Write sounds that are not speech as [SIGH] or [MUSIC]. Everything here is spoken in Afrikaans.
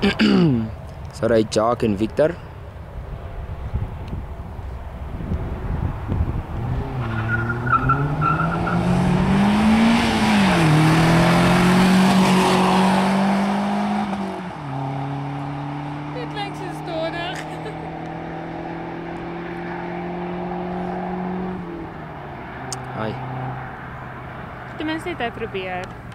[CLEARS THROAT] Sorry, ry Jacques en Victor. Dit Ten minste het hy probeer.